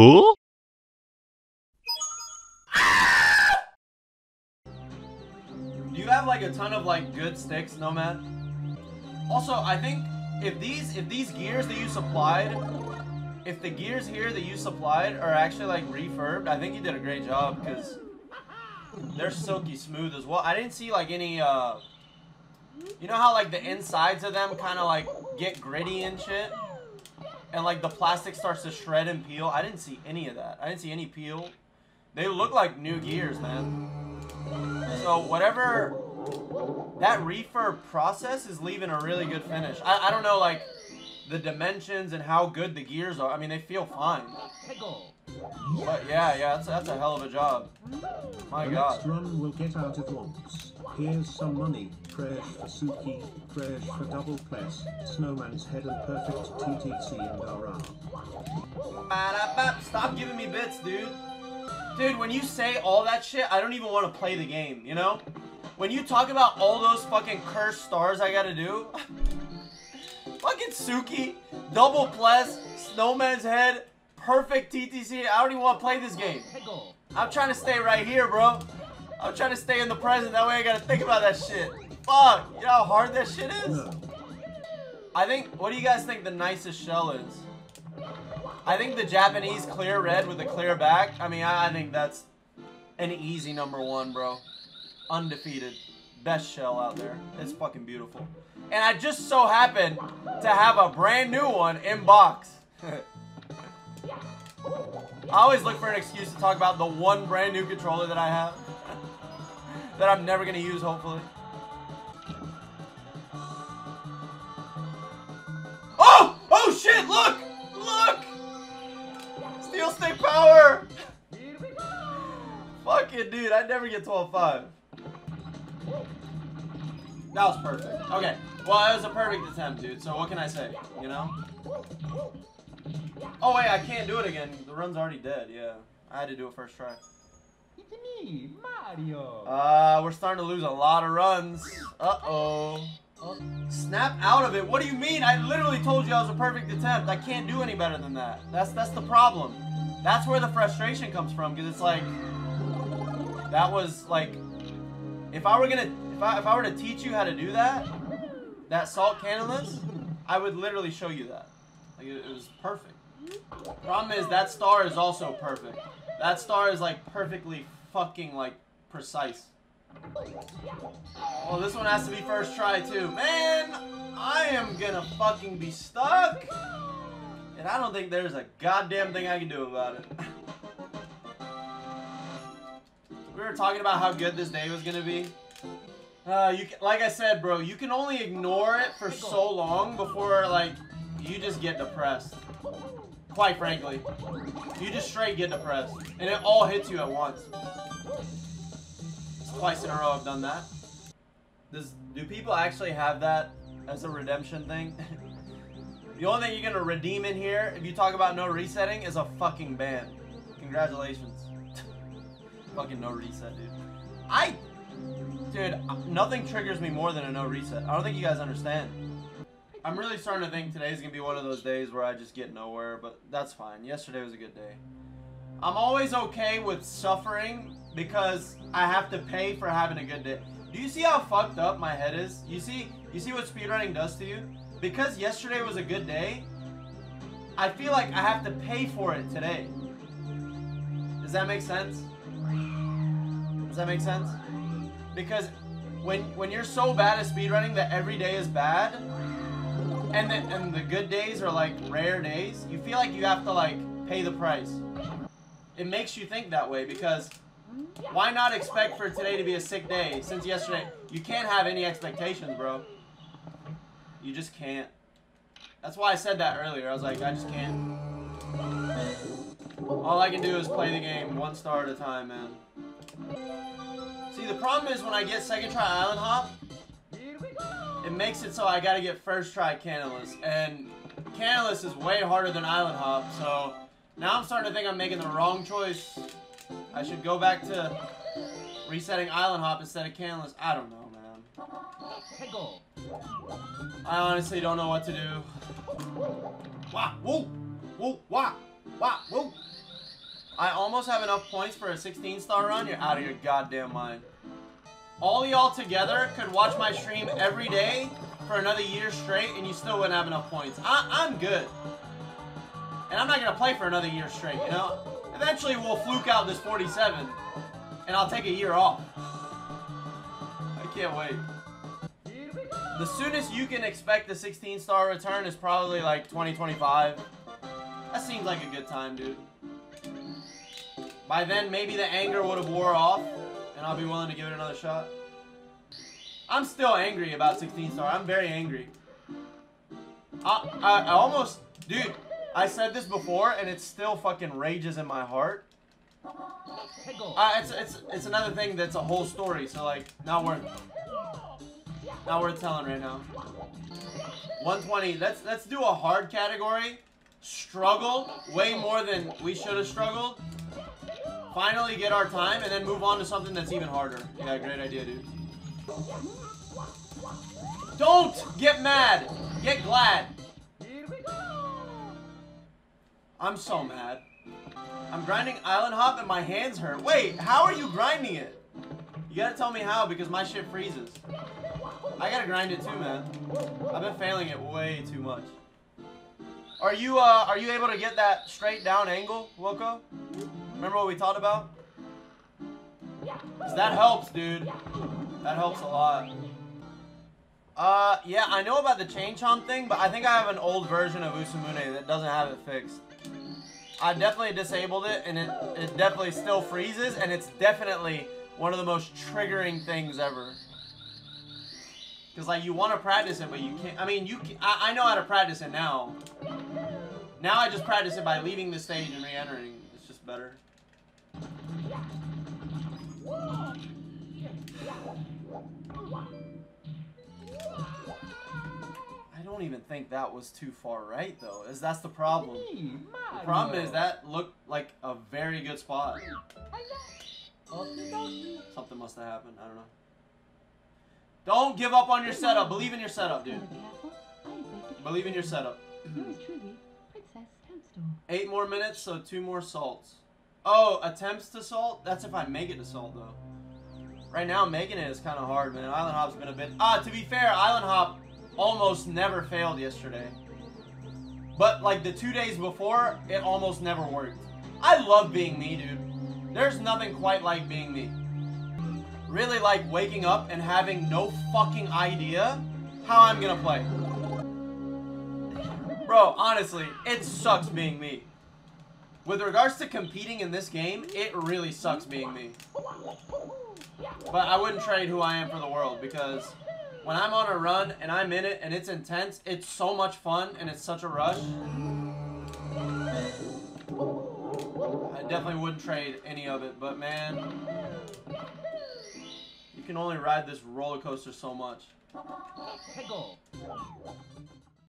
Huh? Do you have like a ton of like good sticks, Nomad? Also, I think if these if these gears that you supplied, if the gears here that you supplied are actually like refurbed, I think you did a great job because they're silky smooth as well. I didn't see like any uh you know how like the insides of them kind of like get gritty and shit? And like the plastic starts to shred and peel. I didn't see any of that. I didn't see any peel. They look like new gears, man. So whatever that refurb process is leaving a really good finish. I, I don't know like the dimensions and how good the gears are. I mean they feel fine. But yeah, yeah, that's, that's a hell of a job. My the god. next run will get out at once. Here's some money. Fresh for Suki, fresh for double plus, Snowman's head and perfect TTC and RR. Stop giving me bits, dude. Dude, when you say all that shit, I don't even want to play the game, you know? When you talk about all those fucking cursed stars I gotta do, fucking Suki, double plus, Snowman's head, perfect TTC, I don't even want to play this game. I'm trying to stay right here, bro. I'm trying to stay in the present, that way I gotta think about that shit. Fuck, you know how hard that shit is? I think, what do you guys think the nicest shell is? I think the Japanese clear red with a clear back, I mean, I, I think that's an easy number one, bro. Undefeated. Best shell out there. It's fucking beautiful. And I just so happen to have a brand new one in box. I always look for an excuse to talk about the one brand new controller that I have. that I'm never going to use, hopefully. Oh! Oh shit, look! Look! Steel stick power! Fuck it, dude. I'd never get 12-5. That was perfect. Okay. Well, it was a perfect attempt, dude. So what can I say? You know? Oh, wait. I can't do it again. The run's already dead. Yeah. I had to do it first try. It's me, Mario. Uh, we're starting to lose a lot of runs. Uh-oh. Oh, snap out of it. What do you mean? I literally told you I was a perfect attempt. I can't do any better than that. That's that's the problem. That's where the frustration comes from because it's like that was like if I were gonna if I if I were to teach you how to do that that salt cannonless, I would literally show you that. Like it, it was perfect. Problem is that star is also perfect. That star is like perfectly fucking like precise. Well, this one has to be first try too. Man, I am gonna fucking be stuck. And I don't think there's a goddamn thing I can do about it. we were talking about how good this day was gonna be. Uh, you ca- like I said, bro, you can only ignore it for so long before like you just get depressed. Quite frankly, you just straight get depressed, and it all hits you at once. Twice in a row I've done that. Does do people actually have that as a redemption thing? the only thing you're gonna redeem in here, if you talk about no resetting, is a fucking ban. Congratulations. fucking no reset, dude. I, dude, uh, nothing triggers me more than a no reset. I don't think you guys understand. I'm really starting to think today's gonna be one of those days where I just get nowhere, but that's fine. Yesterday was a good day. I'm always okay with suffering because I have to pay for having a good day. Do you see how fucked up my head is? You see you see what speedrunning does to you? Because yesterday was a good day, I feel like I have to pay for it today. Does that make sense? Does that make sense? Because when when you're so bad at speedrunning that every day is bad, and and the good days are like rare days, you feel like you have to like pay the price. It makes you think that way because why not expect for today to be a sick day since yesterday? You can't have any expectations, bro. You just can't. That's why I said that earlier. I was like, I just can't. All I can do is play the game one star at a time, man. See, the problem is when I get second try island hop, it makes it so I gotta get first try cannonless. And cannonless is way harder than island hop, so now I'm starting to think I'm making the wrong choice. I should go back to resetting island hop instead of cannonless. I don't know, man. I honestly don't know what to do. Wah, wah, wah. I almost have enough points for a 16 star run. You're out of your goddamn mind. All y'all together could watch my stream every day for another year straight, and you still wouldn't have enough points. I, I'm good. And I'm not gonna play for another year straight, you know? Eventually we'll fluke out this 47, and I'll take a year off. I can't wait. The soonest you can expect the 16 star return is probably like 2025. That seems like a good time, dude. By then, maybe the anger would have wore off, and I'll be willing to give it another shot. I'm still angry about 16 star. I'm very angry. I, I, I almost, dude, I said this before, and it still fucking rages in my heart. Uh, it's, it's, it's another thing that's a whole story, so like, not worth, not worth telling right now. 120, let's, let's do a hard category. Struggle way more than we should have struggled. Finally get our time, and then move on to something that's even harder. Yeah, great idea, dude. Don't get mad. Get glad. Here we go. I'm so mad. I'm grinding Island Hop and my hands hurt. Wait, how are you grinding it? You gotta tell me how because my shit freezes. I gotta grind it too, man. I've been failing it way too much. Are you uh are you able to get that straight down angle, Wilco? Remember what we talked about? Cause that helps, dude. That helps a lot. Uh, yeah, I know about the chain chomp thing, but I think I have an old version of Usamune that doesn't have it fixed. I definitely disabled it, and it, it definitely still freezes, and it's definitely one of the most triggering things ever. Because, like, you want to practice it, but you can't. I mean, you. Can, I, I know how to practice it now. Now I just practice it by leaving the stage and re-entering. It's just better. Don't even think that was too far right, though. Is that's the problem. The problem is that looked like a very good spot. Something must have happened. I don't know. Don't give up on your setup. Believe in your setup, dude. Believe in your setup. Yours truly, Princess Toadstool. Eight more minutes, so two more salts. Oh, attempts to salt? That's if I make it to salt, though. Right now, making it is kind of hard, man. Island Hop's been a bit... Ah, to be fair, Island Hop almost never failed yesterday. But, like, the two days before, it almost never worked. I love being me, dude. There's nothing quite like being me. Really like waking up and having no fucking idea how I'm gonna play. Bro, honestly, it sucks being me. With regards to competing in this game, it really sucks being me. But I wouldn't trade who I am for the world because when I'm on a run and I'm in it and it's intense, it's so much fun and it's such a rush. I definitely wouldn't trade any of it, but man, you can only ride this roller coaster so much.